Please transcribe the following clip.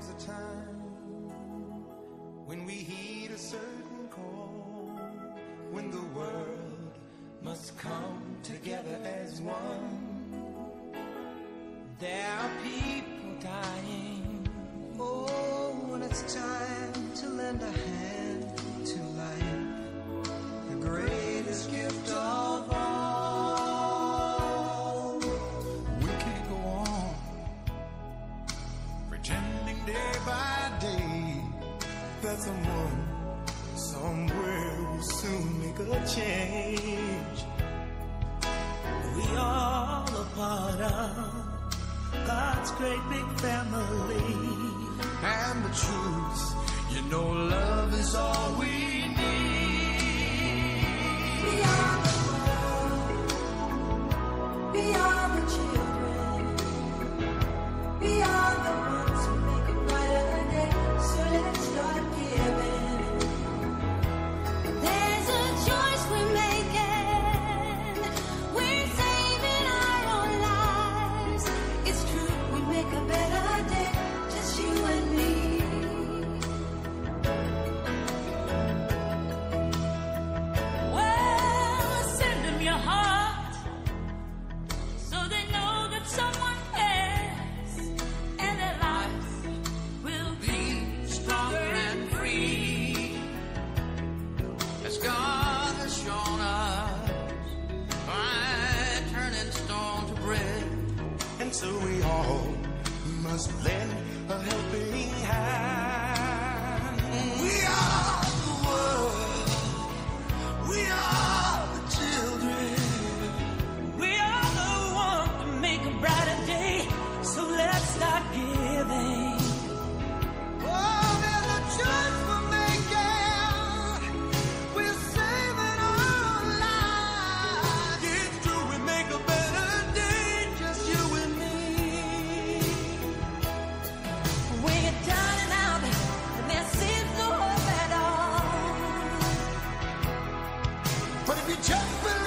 comes a time when we heed a certain call, when the world must come together as one. There are people dying. Oh, when it's time to lend a hand to life, the greatest gift of all. We can't go on pretending day by day that someone somewhere will soon make a change. We all a part of God's great big family. And the truth, you know, love is all we so we all. Must lend a helping be just.